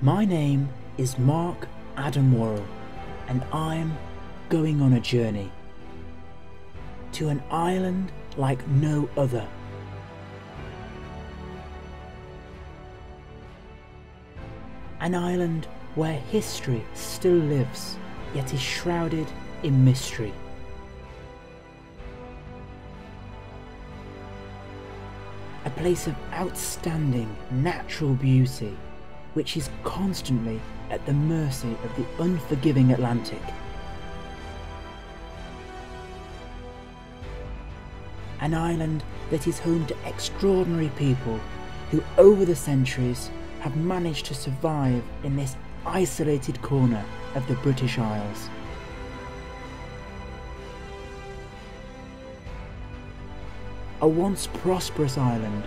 My name is Mark Adam Worrall, and I'm going on a journey to an island like no other. An island where history still lives, yet is shrouded in mystery. A place of outstanding natural beauty, which is constantly at the mercy of the unforgiving Atlantic. An island that is home to extraordinary people who, over the centuries, have managed to survive in this isolated corner of the British Isles. A once prosperous island